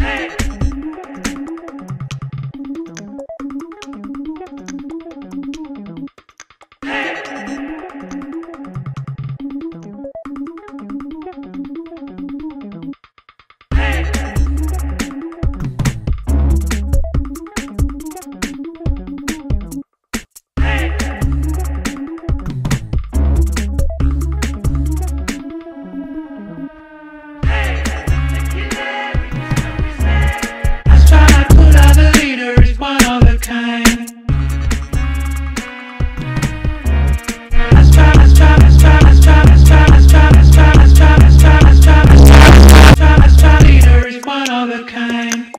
Hey!